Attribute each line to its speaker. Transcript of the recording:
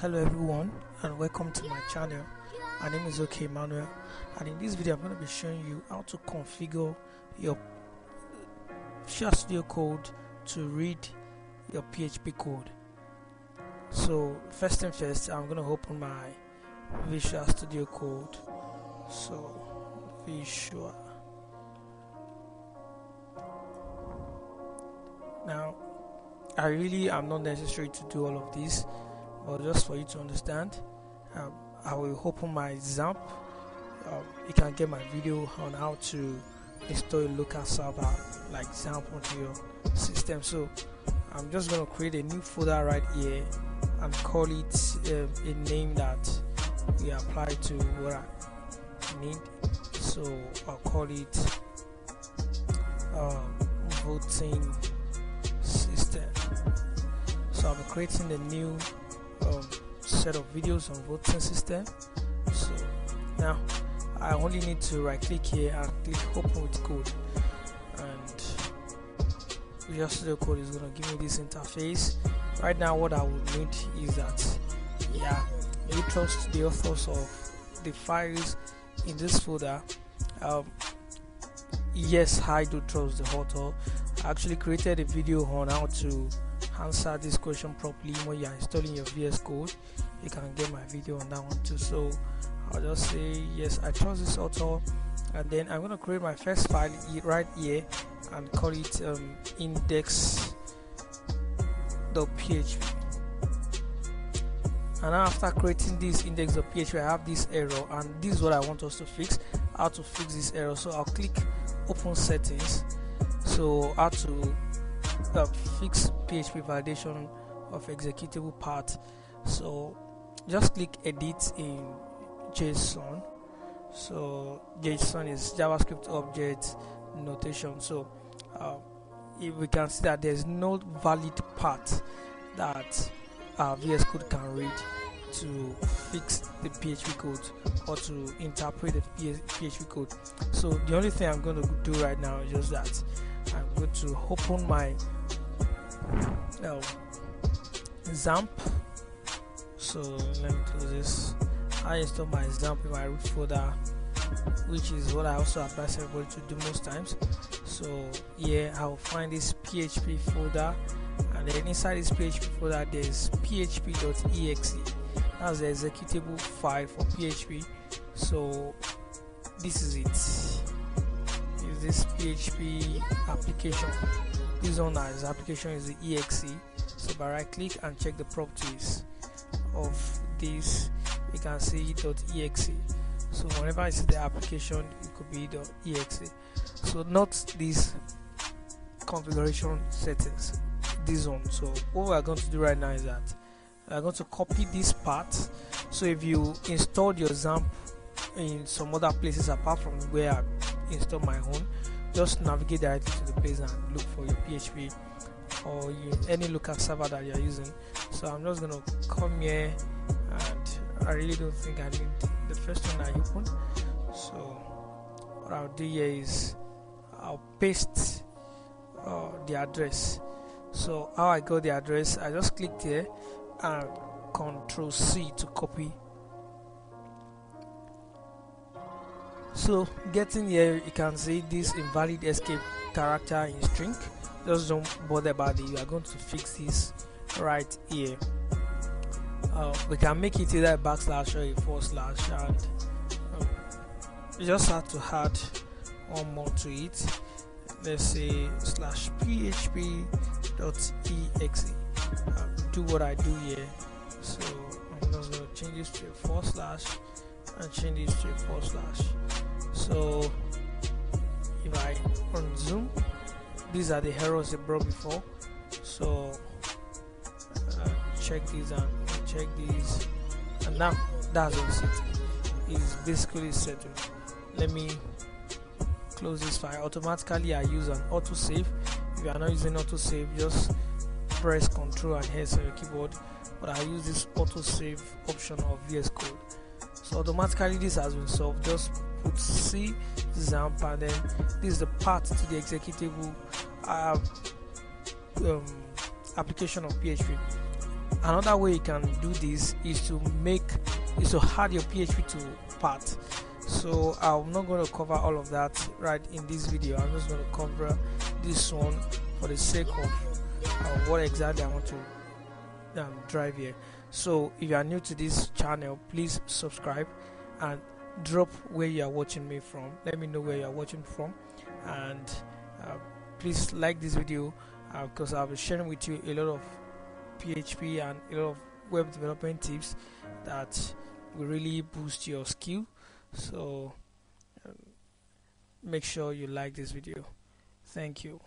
Speaker 1: hello everyone and welcome to my channel. My name is OK manuel and in this video I'm going to be showing you how to configure your Visual Studio Code to read your PHP code. So first and first I'm going to open my Visual Studio Code. So Visual. Now I really am not necessary to do all of this but just for you to understand um, I will open my XAMPP um, you can get my video on how to install a local server like XAMPP onto your system. So I'm just going to create a new folder right here and call it um, a name that we apply to what I need. So I'll call it um, voting system. So I'll be creating a new set of videos on voting system. So now I only need to right click here and click open with code. And Visual Studio Code is going to give me this interface. Right now what I would need is that yeah you trust the authors of the files in this folder. Um, yes I do trust the author. I actually created a video on how to answer this question properly when you are installing your VS Code you can get my video on that one too. So I'll just say yes I trust this author. And then I'm to create my first file right here and call it um, index.php and after creating this index.php I have this error. And this is what I want us to fix how to fix this error. So I'll click open settings. So how to uh, fix PHP validation of executable part. So just click edit in JSON. So JSON is JavaScript object notation. So uh, if we can see that there's no valid part that uh, VS Code can read to fix the PHP code or to interpret the PHP code. So the only thing I'm going to do right now is just that I'm going to open my um, XAMPP so let me close this. I install my XAMPP in my root folder which is what I also advise everybody to do most times. So yeah I'll find this PHP folder and then inside this PHP folder there's php.exe that's the executable file for PHP so this is it. Is this PHP application this one as application is the exe so by right click and check the properties of this you can see .exe so whenever I see the application it could be the .exe so not this configuration settings this one. So what we're going to do right now is that we're going to copy this part. So if you installed your XAMPP in some other places apart from where I installed my own. Just navigate directly to the place and look for your PHP or you, any local server that you're using. So I'm just gonna come here and I really don't think I need the first one I open so what I'll do here is I'll paste uh, the address. So how I got the address I just clicked here and control C to copy so getting here you can see this invalid escape character in string. Just don't bother about it. You are going to fix this right here. Uh, we can make it either a backslash or a forward slash and you just have to add one more to it. Let's say slash php dot exe. Uh, do what I do here. So I'm just going to change this to a forward slash and change this to a forward slash so if I on zoom these are the errors I brought before. So uh, check these and check these. And now that's what it is basically settled let me close this file. Automatically I use an auto save if you are not using auto save just press ctrl and S on your keyboard. But I use this auto save option of VS Code. So automatically this has been solved. Just put C and then this is the path to the executable uh, um, application of PHP another way you can do this is to make is to add your php to path so i'm not going to cover all of that right in this video. I'm just going to cover this one for the sake of uh, what exactly i want to um, drive here. So if you are new to this channel please subscribe and drop where you are watching me from. Let me know where you are watching from. And uh, please like this video because uh, I'll be sharing with you a lot of PHP and a lot of web development tips that will really boost your skill. So um, make sure you like this video. Thank you